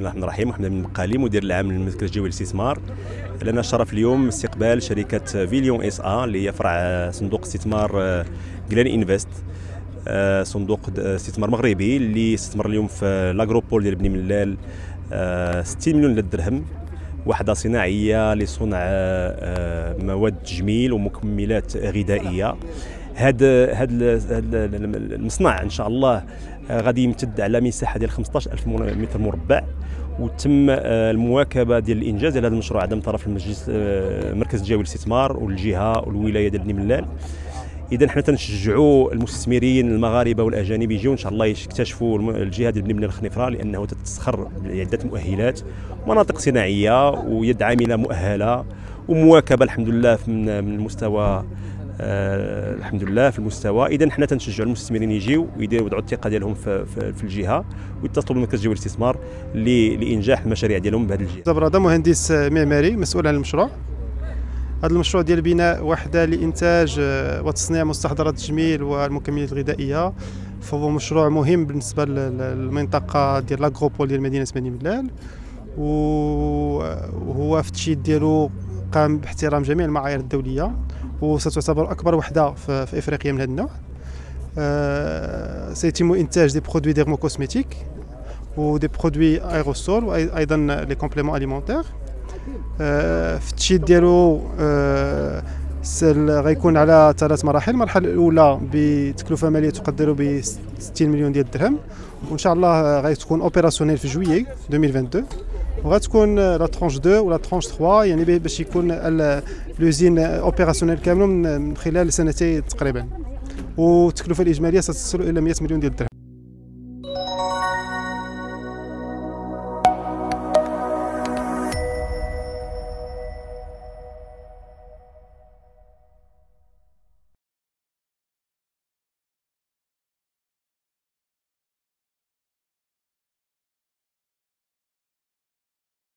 الله الرحمن الرحيم. محمد بن بقالي مدير العام للمركز الجهوي للاستثمار. لنا الشرف اليوم استقبال شركة فيليون SA اللي هي فرع صندوق استثمار جلان إنفست آه، صندوق استثمار مغربي اللي استثمر اليوم في l'agropole ديال بني ملال 60 مليون للدرهم. وحدة صناعية لصنع آه، مواد تجميل ومكملات غذائية. هذا هذا المصنع إن شاء الله آه، غادي يمتد على مساحة ديال 15000 متر مربع. وتم آه، المواكبة ديال الإنجاز ديال هذا المشروع هذا من طرف المجلس مركز الجوي للاستثمار والجهة والولاية ديال بني ملال إذا حنا تنشجعوا المستثمرين المغاربة والأجانب يجيو إن شاء الله يكتشفوا الجهة ديال بني ملال الخنفرة لأنه تتسخر بعدة مؤهلات مناطق صناعية ويد عامله مؤهلة ومواكبة الحمد لله من المستوى آه الحمد لله في المستوى. إذا حنا تنشجعوا المستثمرين يجيو ويديروا الثقة ديالهم في, في, في الجهة ويتصلوا بمركز الجوي للاستثمار لإنجاح المشاريع ديالهم بهذه الجهة. زبرده مهندس معماري مسؤول عن المشروع. هذا المشروع ديال بناء وحدة لإنتاج آه، وتصنيع مستحضرات التجميل والمكملات الغذائية. فهو مشروع مهم بالنسبة للمنطقة ديال لاغروبول ديال مدينة بني ملال وهو في التشييد ديالو قام باحترام جميع المعايير الدولية. وستعتبر أكبر وحدة في, إفريقيا من هذا النوع. أه سيتم إنتاج des produits dermo-cosmétiques و des produits aérosols وأيضا les compléments alimentaires آه، في التشييد ديالو آه، غيكون على ثلاث مراحل. المرحلة الأولى بتكلفة مالية تقدر ب 60 مليون ديال الدرهم. وإن شاء الله غتكون opérationnelle في جويي 2022 وغتكون la tranche 2 و la tranche 3 يعني باش يكون l'usine opérationnelle كاملة من خلال سنتين تقريبا. والتكلفه الإجمالية ستصل إلى 100 مليون ديال الدرهم.